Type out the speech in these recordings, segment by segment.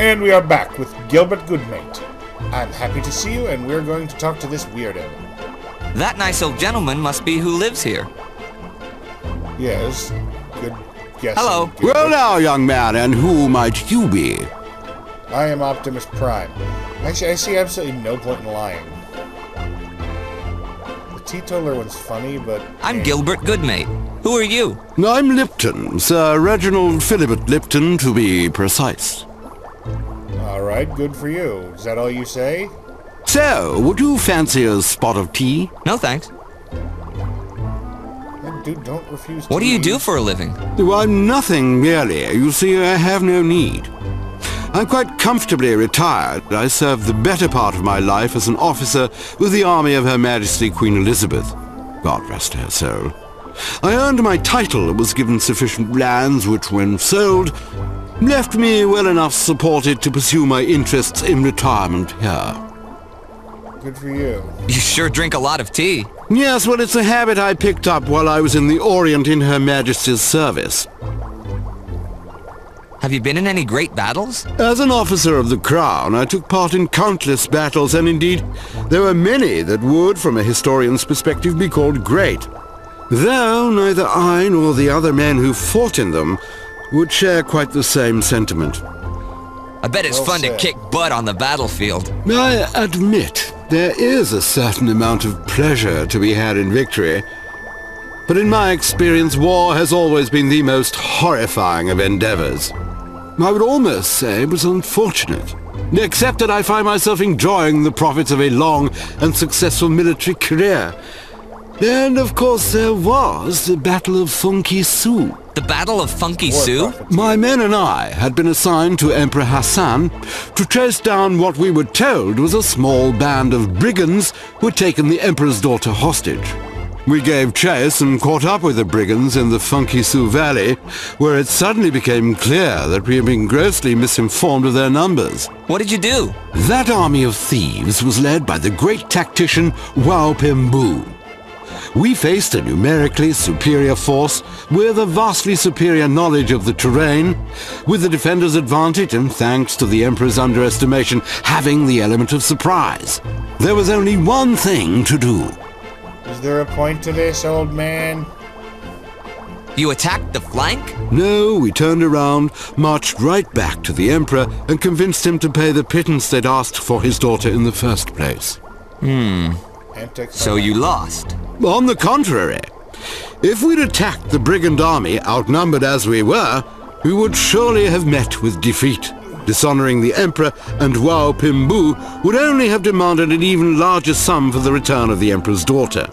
And we are back with Gilbert Goodmate. I'm happy to see you, and we're going to talk to this weirdo. That nice old gentleman must be who lives here. Yes, good guess. Hello. Gilbert. Well now, young man, and who might you be? I am Optimus Prime. Actually, I see absolutely no point in lying. The teetotaler one's funny, but I'm eh. Gilbert Goodmate. Who are you? I'm Lipton, Sir Reginald Philibert Lipton, to be precise. All right, good for you. Is that all you say? So, would you fancy a spot of tea? No thanks. Dude, don't refuse. What do you tea. do for a living? Why, nothing really. You see, I have no need. I'm quite comfortably retired. I served the better part of my life as an officer with the army of Her Majesty Queen Elizabeth. God rest her soul. I earned my title and was given sufficient lands which, when sold, left me well enough supported to pursue my interests in retirement here. Good for you. You sure drink a lot of tea. Yes, well, it's a habit I picked up while I was in the Orient in Her Majesty's service. Have you been in any great battles? As an officer of the Crown, I took part in countless battles, and indeed, there were many that would, from a historian's perspective, be called great. Though neither I nor the other men who fought in them would share quite the same sentiment. I bet it's Well fun to kick butt on the battlefield. I admit there is a certain amount of pleasure to be had in victory, but in my experience, war has always been the most horrifying of endeavors. I would almost say it was unfortunate, except that I find myself enjoying the profits of a long and successful military career. And of course there was the Battle of Funky Su. The Battle of Funky Sioux? My men and I had been assigned to Emperor Hassan to chase down what we were told was a small band of brigands who had taken the Emperor's daughter hostage. We gave chase and caught up with the brigands in the Funky Sioux Valley, where it suddenly became clear that we had been grossly misinformed of their numbers. What did you do? That army of thieves was led by the great tactician Wao Pimbu. We faced a numerically superior force with a vastly superior knowledge of the terrain, with the defender's advantage and thanks to the Emperor's underestimation having the element of surprise. There was only one thing to do. Is there a point to this, old man? You attacked the flank? No, we turned around, marched right back to the Emperor, and convinced him to pay the pittance they'd asked for his daughter in the first place. Antic- So you lost. On the contrary, if we'd attacked the brigand army, outnumbered as we were, we would surely have met with defeat. Dishonoring the Emperor and Wao Pimbu would only have demanded an even larger sum for the return of the Emperor's daughter.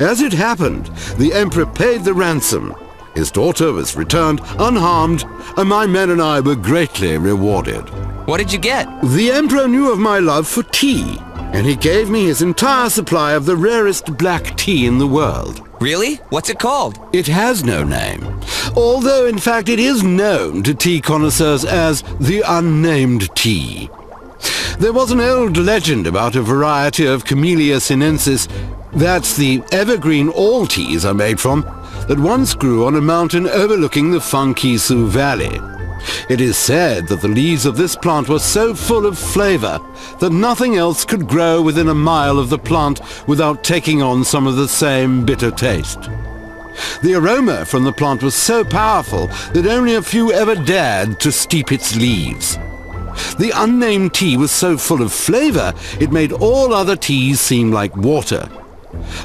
As it happened, the Emperor paid the ransom. His daughter was returned unharmed, and my men and I were greatly rewarded. What did you get? The Emperor knew of my love for tea, and he gave me his entire supply of the rarest black tea in the world. Really? What's it called? It has no name, although in fact it is known to tea connoisseurs as the unnamed tea. There was an old legend about a variety of Camellia sinensis, that's the evergreen all teas are made from, that once grew on a mountain overlooking the Funky Sioux Valley. It is said that the leaves of this plant were so full of flavor that nothing else could grow within a mile of the plant without taking on some of the same bitter taste. The aroma from the plant was so powerful that only a few ever dared to steep its leaves. The unnamed tea was so full of flavor it made all other teas seem like water.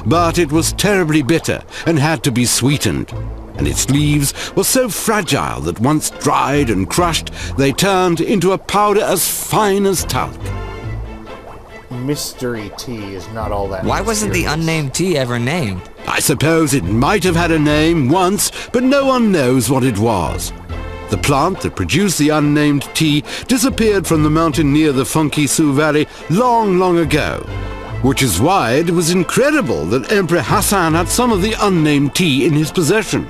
But it was terribly bitter and had to be sweetened. And its leaves were so fragile that once dried and crushed, they turned into a powder as fine as talc. Mystery tea is not all that. Why wasn't the unnamed tea ever named? I suppose it might have had a name once, but no one knows what it was. The plant that produced the unnamed tea disappeared from the mountain near the Funky Sioux Valley long, long ago. Which is why it was incredible that Emperor Hassan had some of the unnamed tea in his possession.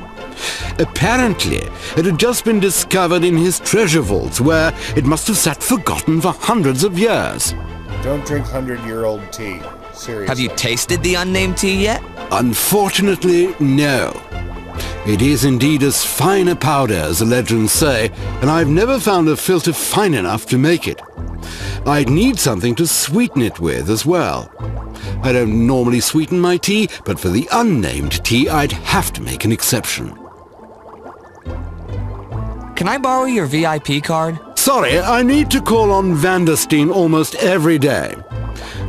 Apparently, it had just been discovered in his treasure vaults, where it must have sat forgotten for hundreds of years. Don't drink hundred-year-old tea. Seriously. Have you tasted the unnamed tea yet? Unfortunately, no. It is indeed as fine a powder as the legends say, and I've never found a filter fine enough to make it. I'd need something to sweeten it with as well. I don't normally sweeten my tea, but for the unnamed tea I'd have to make an exception. Can I borrow your VIP card? Sorry, I need to call on Vandersteen almost every day.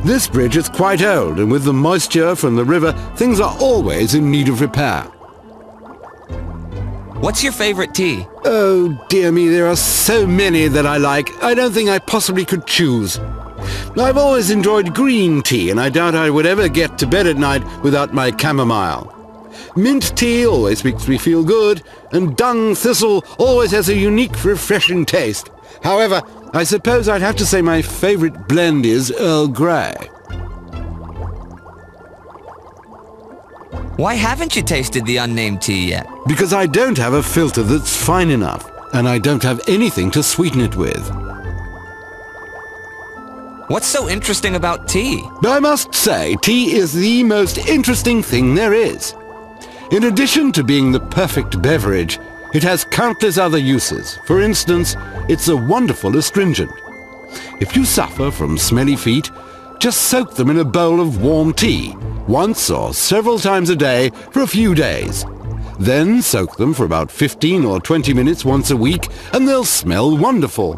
This bridge is quite old, and with the moisture from the river, things are always in need of repair. What's your favorite tea? Oh, dear me, there are so many that I like. I don't think I possibly could choose. I've always enjoyed green tea, and I doubt I would ever get to bed at night without my chamomile. Mint tea always makes me feel good, and dung thistle always has a unique, refreshing taste. However, I suppose I'd have to say my favorite blend is Earl Grey. Why haven't you tasted the unnamed tea yet? Because I don't have a filter that's fine enough, and I don't have anything to sweeten it with. What's so interesting about tea? I must say, tea is the most interesting thing there is. In addition to being the perfect beverage, it has countless other uses. For instance, it's a wonderful astringent. If you suffer from smelly feet, just soak them in a bowl of warm tea, once or several times a day for a few days. Then soak them for about 15 or 20 minutes once a week, and they'll smell wonderful.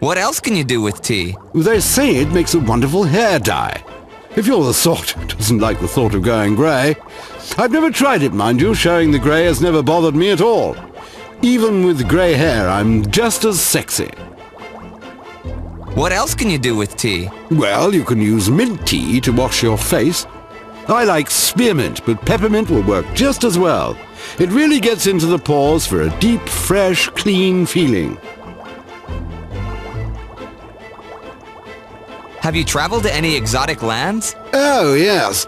What else can you do with tea? They say it makes a wonderful hair dye. If you're the sort who doesn't like the thought of going grey. I've never tried it, mind you. Showing the grey has never bothered me at all. Even with grey hair, I'm just as sexy. What else can you do with tea? Well, you can use mint tea to wash your face. I like spearmint, but peppermint will work just as well. It really gets into the pores for a deep, fresh, clean feeling. Have you traveled to any exotic lands? Oh, yes.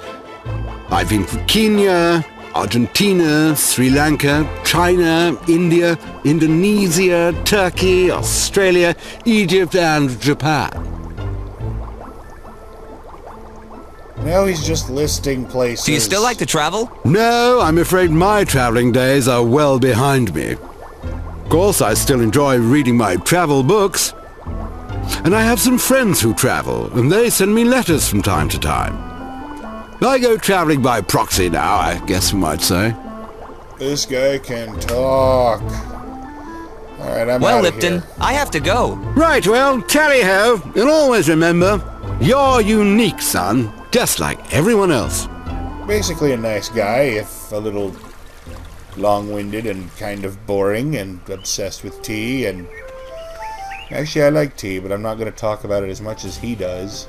I've been to Kenya, Argentina, Sri Lanka, China, India, Indonesia, Turkey, Australia, Egypt, and Japan. Now he's just listing places. Do you still like to travel? No, I'm afraid my traveling days are well behind me. Of course, I still enjoy reading my travel books. And I have some friends who travel, and they send me letters from time to time. I go traveling by proxy now, I guess you might say. This guy can talk. Alright, I'm well, Lipton, here. I have to go. Right, well, tally-ho, and always remember, you're unique, son, just like everyone else. Basically a nice guy, if a little long-winded and kind of boring and obsessed with tea and... Actually, I like tea, but I'm not going to talk about it as much as he does.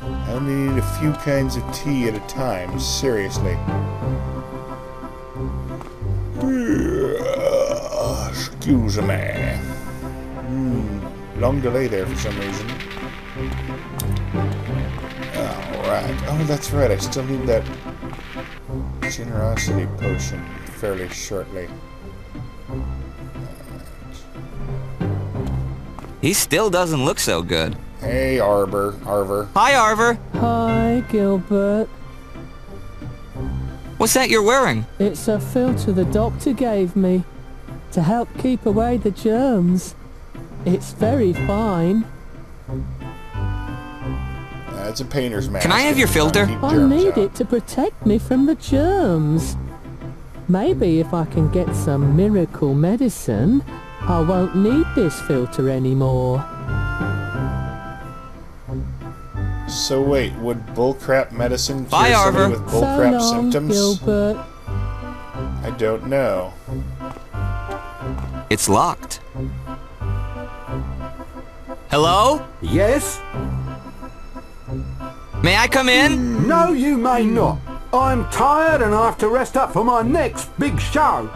I only need a few kinds of tea at a time, seriously. Excuse me. Hmm, long delay there for some reason. Alright. Oh, that's right. I still need that generosity potion fairly shortly. He still doesn't look so good. Hey, Arbor. Arver. Hi, Arver. Hi, Gilbert. What's that you're wearing? It's a filter the doctor gave me to help keep away the germs. It's very fine. That's a painter's mask. Can I have your filter? I need out. it to protect me from the germs. Maybe if I can get some miracle medicine, I won't need this filter anymore. So wait, would bullcrap medicine cure Bye, somebody Arver. with so bullcrap long, symptoms? Gilbert. I don't know. It's locked. Hello? Yes? May I come in? No, you may not. I'm tired and I have to rest up for my next big show.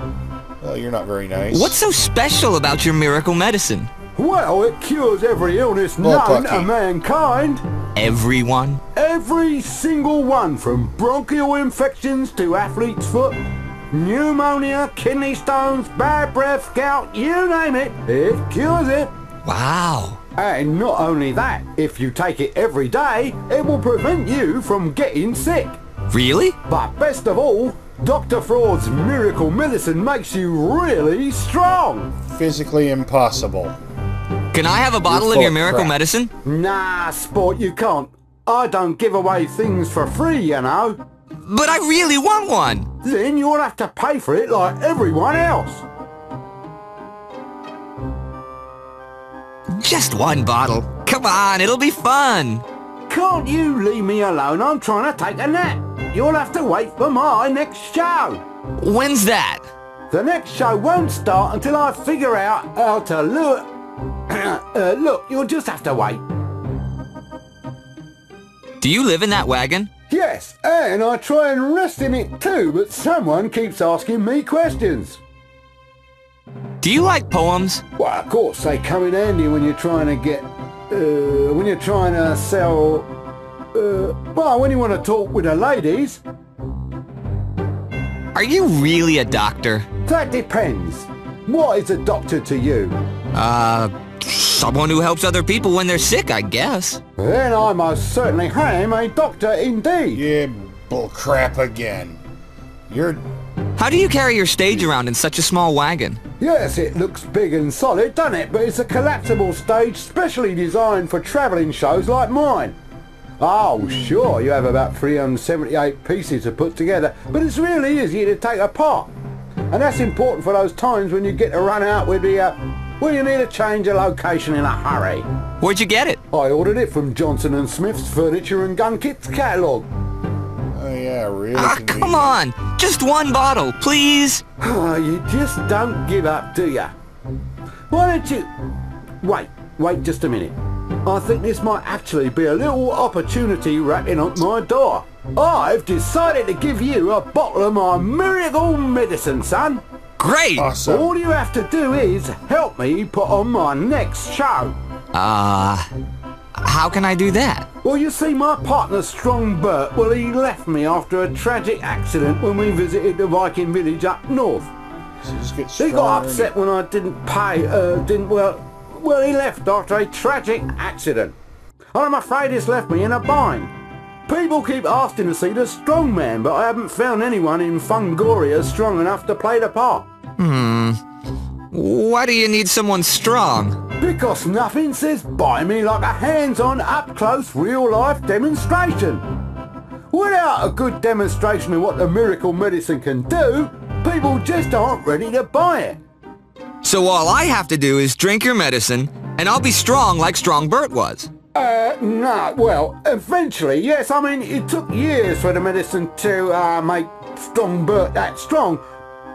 Well, you're not very nice. What's so special about your miracle medicine? Well, it cures every illness known to mankind. Everyone? Every single one, from bronchial infections to athlete's foot, pneumonia, kidney stones, bad breath, gout, you name it, it cures it. Wow. And not only that, if you take it every day, it will prevent you from getting sick. Really? But best of all, Dr. Fraud's miracle medicine makes you really strong. Physically impossible. Can I have a bottle of your miracle crap. medicine? Nah, sport, you can't. I don't give away things for free, you know. But I really want one. Then you'll have to pay for it like everyone else. Just one bottle. Come on, it'll be fun. Can't you leave me alone? I'm trying to take a nap. You'll have to wait for my next show. When's that? The next show won't start until I figure out how to lure... uh, look, you'll just have to wait. Do you live in that wagon? Yes, and I try and rest in it too, but someone keeps asking me questions. Do you like poems? Well, of course, they come in handy when you're trying to get... Uh, when you're trying to sell... Uh, well, when you want to talk with the ladies, Are you really a doctor? that depends. What is a doctor to you? Uh, someone who helps other people when they're sick, I guess. Then I most certainly am a doctor indeed. Yeah, bullcrap again. You're How do you carry your stage around in such a small wagon? Yes, it looks big and solid, doesn't it? But it's a collapsible stage specially designed for travelling shows like mine. Oh, sure, you have about 378 pieces to put together, but it's really easy to take apart. And that's important for those times when you get to run out with the, uh, well, you need to change a location in a hurry. Where'd you get it? I ordered it from Johnson & Smith's Furniture and Gun Kits catalogue. oh yeah, really Ah, convenient. come on! Just one bottle, please! Oh, you just don't give up, do ya? Why don't you... Wait, wait just a minute. I think this might actually be a little opportunity rapping on my door. I've decided to give you a bottle of my miracle medicine, son. Great! Awesome. All you have to do is help me put on my next show. Uh, how can I do that? Well, you see, my partner, Strong Bert, well, he left me after a tragic accident when we visited the Viking village up north. So He got upset when I didn't pay, uh, didn't, well, well, he left after a tragic accident. And I'm afraid it's left me in a bind. People keep asking to see the strong man, but I haven't found anyone in Phungoria strong enough to play the part. Hmm. Why do you need someone strong? Because nothing says buy me like a hands-on, up-close, real-life demonstration. Without a good demonstration of what the miracle medicine can do, people just aren't ready to buy it. So all I have to do is drink your medicine, and I'll be strong like Strong Bert was. Uh, no, well, eventually, yes. I mean, it took years for the medicine to uh, make Strong Bert that strong.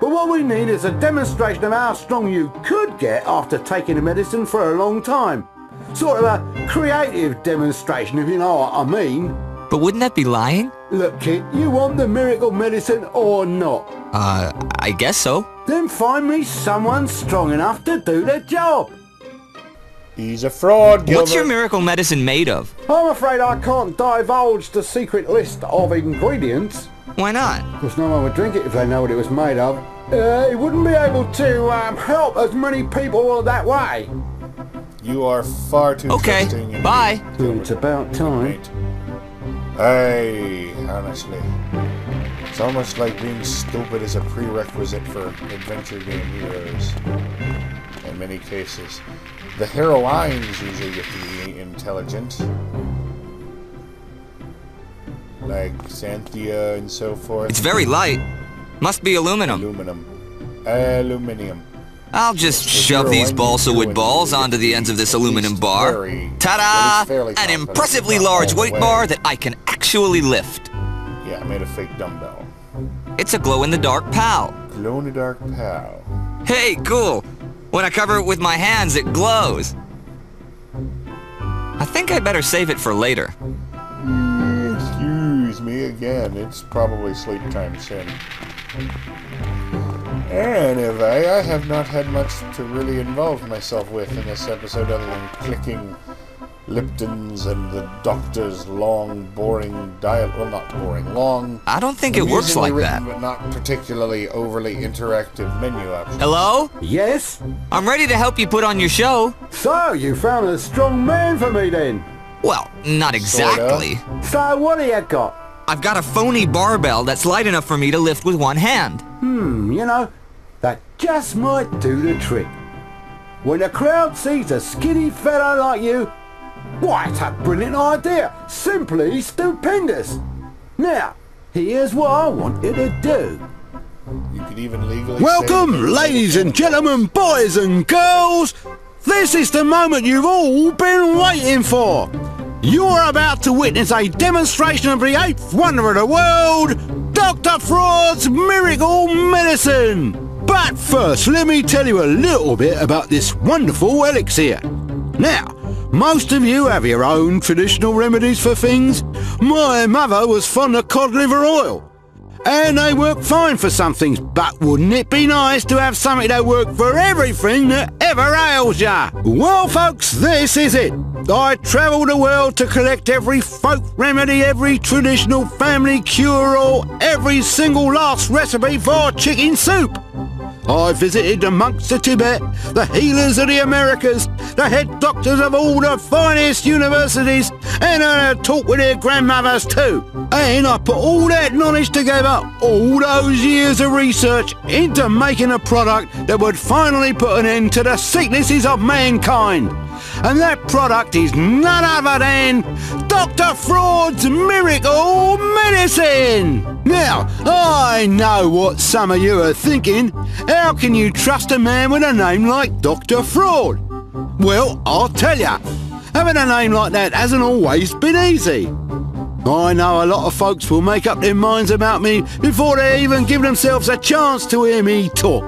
But what we need is a demonstration of how strong you could get after taking the medicine for a long time. Sort of a creative demonstration, if you know what I mean. But wouldn't that be lying? Look, kid, you want the miracle medicine or not? Uh, I guess so. Then find me someone strong enough to do the job. He's a fraud, Gilbert. What's your miracle medicine made of? I'm afraid I can't divulge the secret list of ingredients. Why not? Because no one would drink it if they know what it was made of. Uh, it wouldn't be able to um, help as many people that way. You are far too Okay, bye. It's about time. Hey, honestly. It's almost like being stupid is a prerequisite for adventure game heroes. In many cases. The heroines usually get to be intelligent. Like Zanthia and so forth. It's very light. Must be aluminum. Aluminum. Aluminium. I'll just The shove these balsa wood balls onto the ends of this aluminum bar. Ta-da! An impressively large weight way. bar that I can actually lift. Yeah, I made a fake dumbbell. It's a glow-in-the-dark pal. Glow in the dark pal. Hey, cool. When I cover it with my hands, it glows. I think I better save it for later. Excuse me again. It's probably sleep time soon. Anyway, I have not had much to really involve myself with in this episode other than clicking Lipton's and the doctor's long, boring dial. Well, not boring, long. I don't think it works amusingly like that. But not particularly overly interactive menu options. Hello? Yes? I'm ready to help you put on your show. So, you found a strong man for me then? Well, not exactly. So, what do you got? I've got a phony barbell that's light enough for me to lift with one hand. Hmm, you know, that just might do the trick. When the crowd sees a skinny fellow like you, why, it's a brilliant idea. Simply stupendous. Now, here's what I want you to do. You could even legally. Welcome, ladies and gentlemen, boys and girls. This is the moment you've all been waiting for. You're about to witness a demonstration of the eighth wonder of the world, Dr. Fraud's Miracle Medicine. But first, let me tell you a little bit about this wonderful elixir. Now, most of you have your own traditional remedies for things. My mother was fond of cod liver oil. And they work fine for some things, but wouldn't it be nice to have something that worked for everything that ever ails ya? Well, folks, this is it. I travel the world to collect every folk remedy, every traditional family cure-all, every single last recipe for chicken soup. I visited the monks of Tibet, the healers of the Americas, the head doctors of all the finest universities, and I talked with their grandmothers too. And I put all that knowledge together, all those years of research, into making a product that would finally put an end to the sicknesses of mankind. And that product is none other than Dr. Fraud's Miracle Medicine! Now, I know what some of you are thinking. How can you trust a man with a name like Dr. Fraud? Well, I'll tell ya. Having a name like that hasn't always been easy. I know a lot of folks will make up their minds about me before they even give themselves a chance to hear me talk.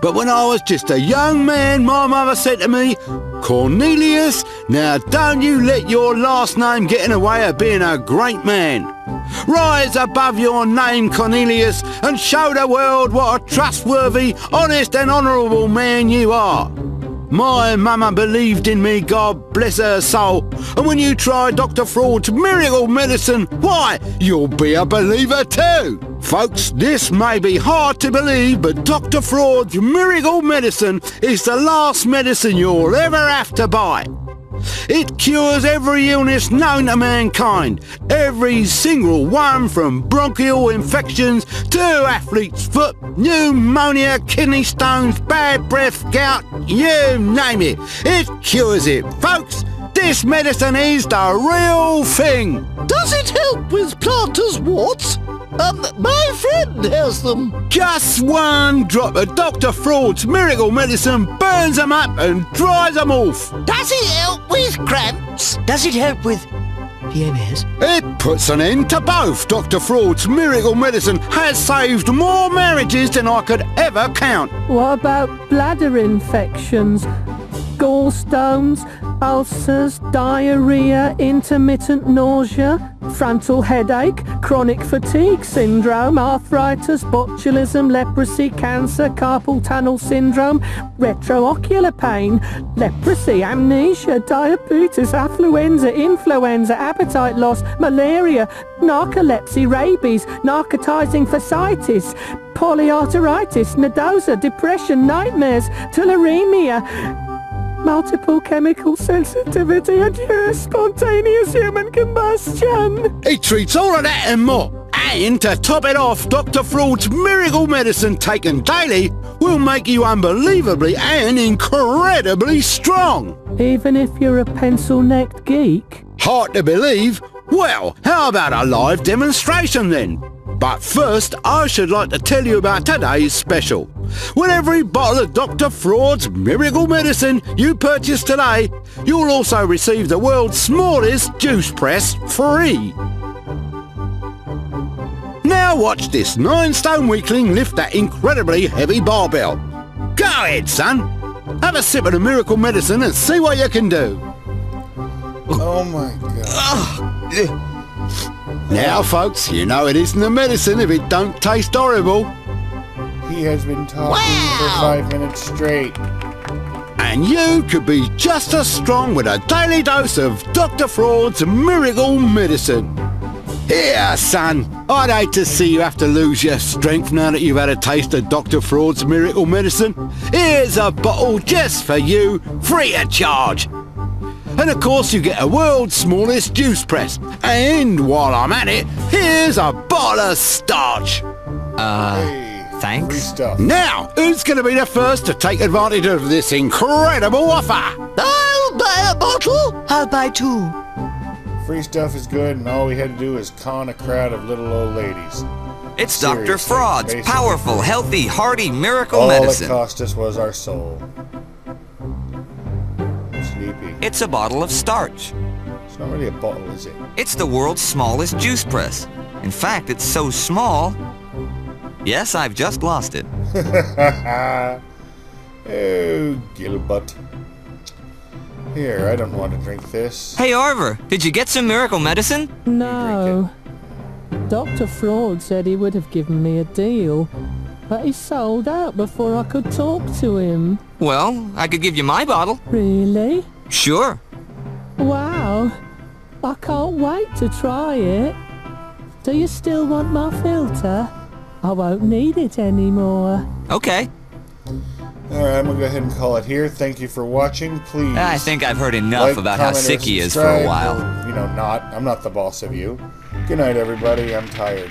But when I was just a young man, my mother said to me, Cornelius, now don't you let your last name get in the way of being a great man. Rise above your name, Cornelius, and show the world what a trustworthy, honest and honourable man you are. My mama believed in me, God bless her soul. And when you try Dr. Fraud's miracle medicine, why, you'll be a believer too. Folks, this may be hard to believe, but Dr. Fraud's miracle medicine is the last medicine you'll ever have to buy. It cures every illness known to mankind, every single one from bronchial infections to athlete's foot, pneumonia, kidney stones, bad breath, gout, you name it. It cures it, folks. This medicine is the real thing. Does it help with plantar's warts? Um, my friend has them. Just one drop of Dr. Fraud's miracle medicine burns them up and dries them off. Does it help with cramps? Does it help with PMS? It puts an end to both. Dr. Fraud's miracle medicine has saved more marriages than I could ever count. What about bladder infections? Gallstones, ulcers, diarrhea, intermittent nausea, frontal headache, chronic fatigue syndrome, arthritis, botulism, leprosy, cancer, carpal tunnel syndrome, retroocular pain, leprosy, amnesia, diabetes, affluenza, influenza, appetite loss, malaria, narcolepsy, rabies, narcotizing fasciitis, polyarteritis, nodosa, depression, nightmares, tularemia, multiple chemical sensitivity and uh, spontaneous human combustion. He treats all of that and more. And to top it off, Dr. Fraud's miracle medicine taken daily will make you unbelievably and incredibly strong. Even if you're a pencil-necked geek. Hard to believe? Well, how about a live demonstration then? But first, I should like to tell you about today's special. With every bottle of Dr. Fraud's miracle medicine you purchase today, you'll also receive the world's smallest juice press free. Now watch this nine-stone weakling lift that incredibly heavy barbell. Go ahead, son. Have a sip of the miracle medicine and see what you can do. Oh my god. Now, folks, you know it isn't a medicine if it don't taste horrible. He has been talking Wow. for five minutes straight. And you could be just as strong with a daily dose of Dr. Fraud's miracle medicine. Here, son. I'd hate to see you have to lose your strength now that you've had a taste of Dr. Fraud's miracle medicine. Here's a bottle just for you, free of charge. And of course you get a world's smallest juice press. And while I'm at it, here's a bottle of starch. Hey, free thanks. stuff. Now, who's going to be the first to take advantage of this incredible offer? I'll buy a bottle. I'll buy two. Free stuff is good, and all we had to do is con a crowd of little old ladies. It's Dr. Fraud's basically. powerful, healthy, hearty miracle All it cost us was our soul. Sleepy. It's a bottle of starch. It's not really a bottle, is it? It's the world's smallest juice press. In fact, it's so small. Yes, I've just lost it. oh, Gilbert. Here, I don't want to drink this. Hey, Arver, did you get some miracle medicine? No. Dr. Fraud said he would have given me a deal, but he sold out before I could talk to him. Well, I could give you my bottle. Really? Sure. Wow. I can't wait to try it. Do you still want my filter? I won't need it anymore. Okay. Alright, I'm gonna go ahead and call it here. Thank you for watching. Please. I think I've heard enough like, about how sick he is for a while. or, you know, not. I'm not the boss of you. Good night, everybody. I'm tired.